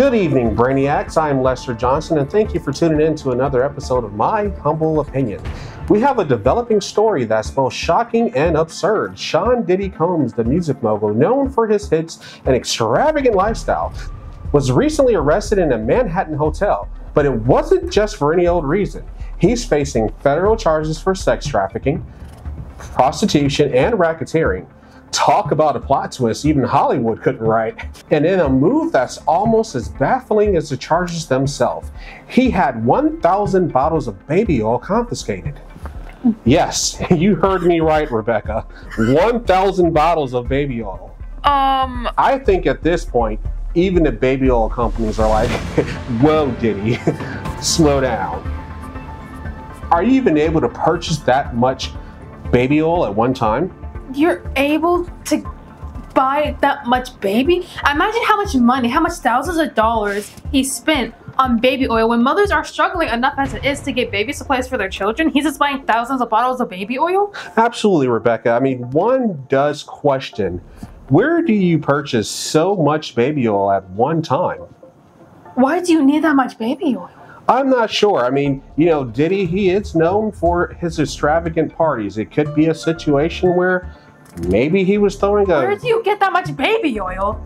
Good evening, Brainiacs. I'm Lester Johnson, and thank you for tuning in to another episode of My Humble Opinion. We have a developing story that's both shocking and absurd. Sean Diddy Combs, the music mogul known for his hits and extravagant lifestyle, was recently arrested in a Manhattan hotel. But it wasn't just for any old reason. He's facing federal charges for sex trafficking, prostitution, and racketeering. Talk about a plot twist even Hollywood couldn't write. And in a move that's almost as baffling as the charges themselves, he had 1,000 bottles of baby oil confiscated. Yes, you heard me right, Rebecca. 1,000 bottles of baby oil. Um, I think at this point, even the baby oil companies are like, whoa, Diddy, slow down. Are you even able to purchase that much baby oil at one time? You're able to buy that much baby? Imagine how much money, how much thousands of dollars he spent on baby oil when mothers are struggling enough as it is to get baby supplies for their children. He's just buying thousands of bottles of baby oil? Absolutely, Rebecca. I mean, one does question where do you purchase so much baby oil at one time? Why do you need that much baby oil? I'm not sure. I mean, you know, Diddy, he is known for his extravagant parties. It could be a situation where maybe he was throwing a. Where do you get that much baby oil?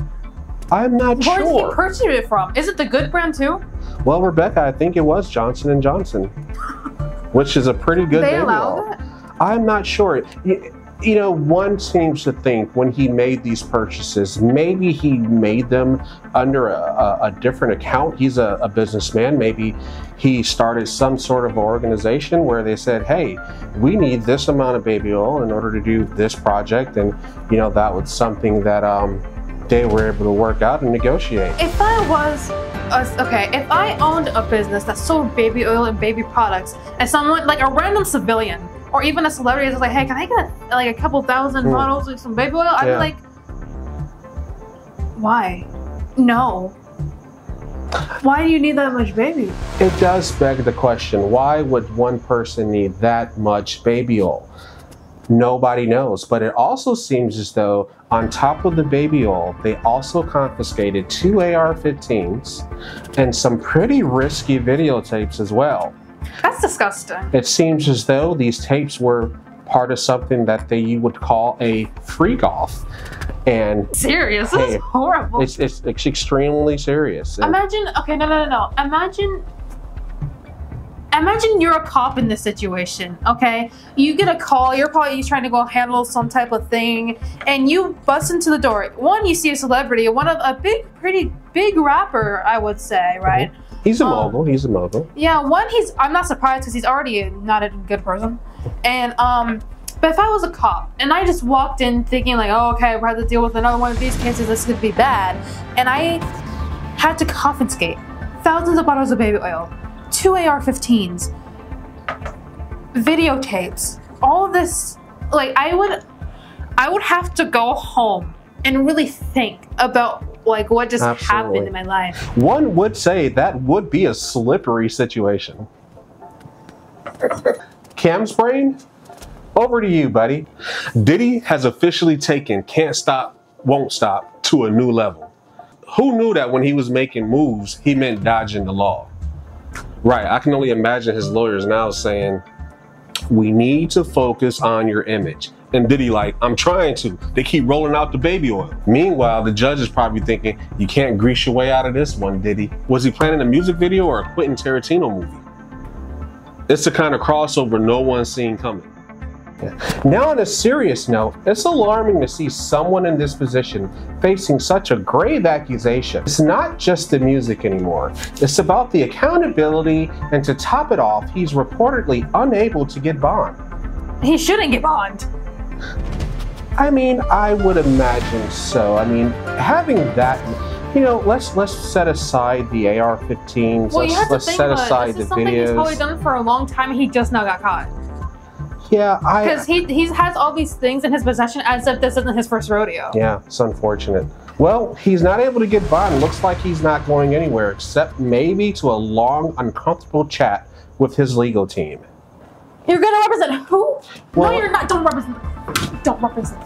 I'm not Where sure. did he purchase it from? Is it the good brand too? Well, Rebecca, I think it was Johnson and Johnson, which is a pretty good they baby allow oil. that? I'm not sure. You, you know, one seems to think when he made these purchases, maybe he made them under a, a, different account. He's a, a businessman. Maybe he started some sort of organization where they said, hey, we need this amount of baby oil in order to do this project. And, you know, that was something that um, they were able to work out and negotiate. If I was, okay, if I owned a business that sold baby oil and baby products, and someone like a random civilian or even a celebrity is like, hey, can I get like a couple thousand bottles of some baby oil? I'd Yeah. be like, why? No. Why do you need that much baby? It does beg the question why would one person need that much baby oil? Nobody knows. But it also seems as though, on top of the baby oil, they also confiscated two AR 15s and some pretty risky videotapes as well. That's disgusting. It seems as though these tapes were part of something that they would call a freak off. And Serious. This Hey, is horrible. it's, it's, it's extremely serious. And- Imagine, okay, no, no, no, no. Imagine, imagine you're a cop in this situation, okay? You get a call, you're probably trying to go handle some type of thing, and you bust into the door. One, you see a celebrity, one of a big, pretty big rapper, I would say, right? he's a um, mogul. He's a mogul. Yeah, one, he's, I'm not surprised because he's already not a good person. And, um, but if I was a cop and I just walked in thinking like, oh, okay, we're have to deal with another one of these cases, this could be bad, and I had to confiscate thousands of bottles of baby oil, two AR-15s, videotapes, all of this, like I would, I would have to go home and really think about like what just Absolutely. happened in my life. One would say that would be a slippery situation. Cam's brain, over to you, buddy. Diddy has officially taken Can't Stop, Won't Stop to a new level. Who knew that when he was making moves, he meant dodging the law? Right, I can only imagine his lawyers now saying, we need to focus on your image. And Diddy like, I'm trying to. They keep rolling out the baby oil. Meanwhile, the judge is probably thinking, you can't grease your way out of this one, Diddy. Was he planning a music video or a Quentin Tarantino movie? It's the kind of crossover no one's seen coming. Now, on a serious note, it's alarming to see someone in this position facing such a grave accusation. It's not just the music anymore, it's about the accountability, and to top it off, he's reportedly unable to get bond. He shouldn't get bond. I mean, I would imagine so. I mean, having that, you know, let's let's set aside the AR-15s. Well, you let's let's set aside This the something he's probably done for a long time. and He just now got caught Yeah, I. because he he has all these things in his possession as if this isn't his first rodeo. Yeah, it's unfortunate. Well, he's not able to get bond. Looks like he's not going anywhere except maybe to a long, uncomfortable chat with his legal team. You're gonna represent who? Well- no, you're not. Don't represent. Don't represent.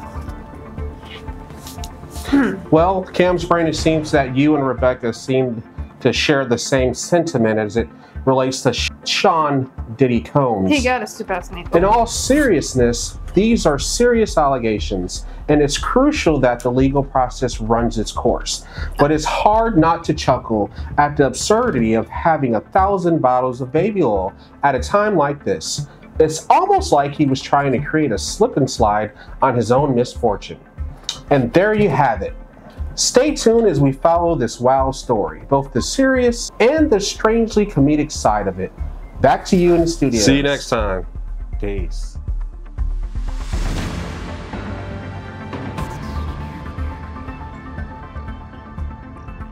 Well, Cam's brain, it seems that you and Rebecca seem to share the same sentiment as it relates to Sean Diddy Combs. He got a stupid ass name. In all seriousness, these are serious allegations, and it's crucial that the legal process runs its course. But it's hard not to chuckle at the absurdity of having a thousand bottles of baby oil at a time like this. It's almost like he was trying to create a slip and slide on his own misfortune. And there you have it. Stay tuned as we follow this wild story, both the serious and the strangely comedic side of it. Back to you in the studio. See you next time. Peace.